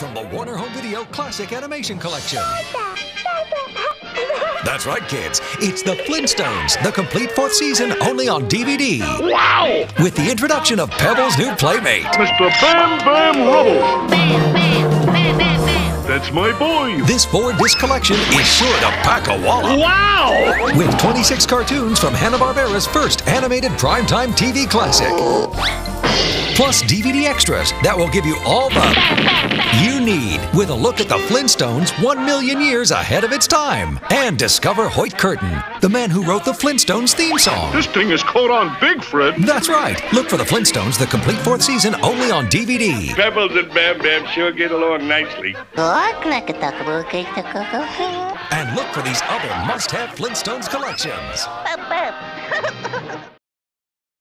from the Warner Home Video Classic Animation Collection. That's right, kids. It's The Flintstones, the complete fourth season, only on DVD. Wow! With the introduction of Pebbles' new playmate. Mr. Bam Bam Rubble. Bam, bam, bam, bam, bam. That's my boy. This four disc collection is sure to pack a wallop. Wow! With 26 cartoons from Hanna-Barbera's first animated primetime TV classic. Plus DVD extras that will give you all the you need with a look at the Flintstones one million years ahead of its time. And discover Hoyt Curtin, the man who wrote the Flintstones theme song. This thing is caught on big, Fred. That's right. Look for the Flintstones, the complete fourth season, only on DVD. Pebbles and Bam Bam sure get along nicely. And look for these other must-have Flintstones collections.